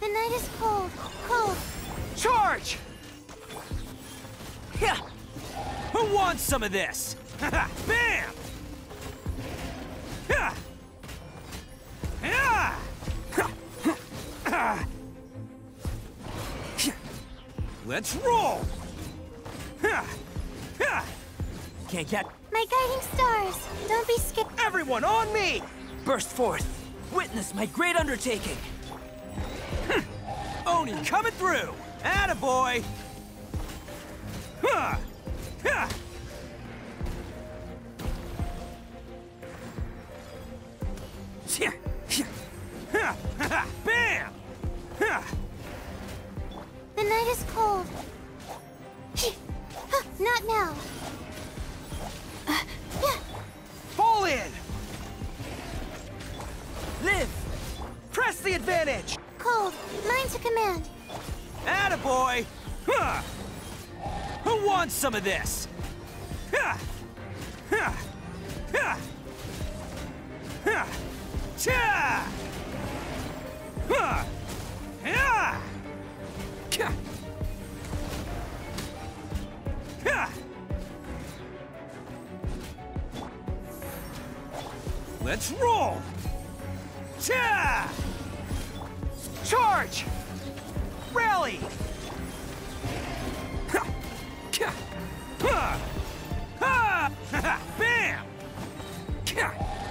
The night is cold, cold. Charge! Yeah. Who wants some of this? Bam! Yeah. Yeah. Let's roll! Can't get My guiding stars. Don't be scared. Everyone on me! burst forth. Witness my great undertaking. Oni coming through. Attaboy! Huh. Huh. Bam! The night is cold. Not now. Uh. Fall in! Live! Press the advantage! Cold. Mine to command. Attaboy! Huh. Who wants some of this? Huh. Huh. Huh. Huh. Cha! Huh. Yeah! Ka. Ha! Let's roll! Cha! Charge! Rally! Bam!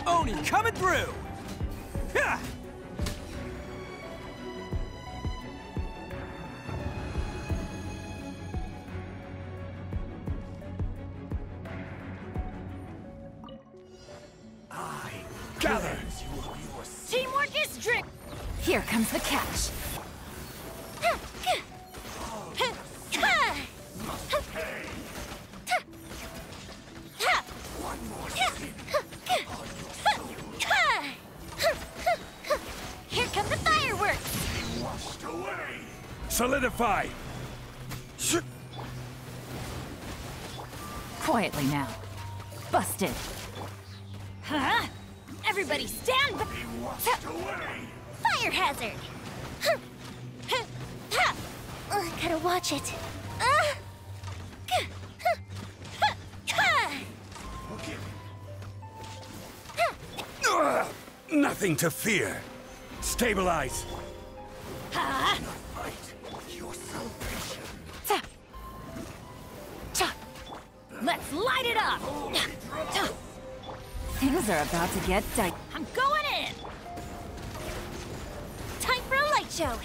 Oni coming through! Ha! Gather! Teamwork is trick. Here comes the catch. Here come the fireworks. Solidify! Quietly now. Busted. Huh? Everybody stand back. Fire hazard. Oh, gotta watch it. Uh. Ugh, nothing to fear. Stabilize. Let's light it up! Things are about to get di- I'm going in. Time